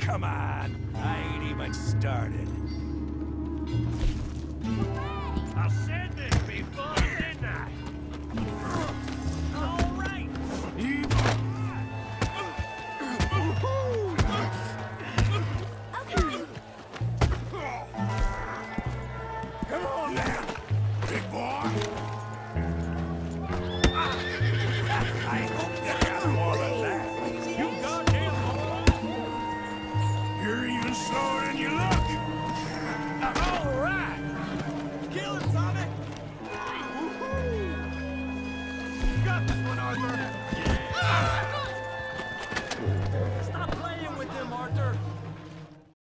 Come on, I ain't even started. I said this before, didn't I? Come on now, big boy. Slower than you look. All right. Kill him, Tommy. Got this one, Arthur.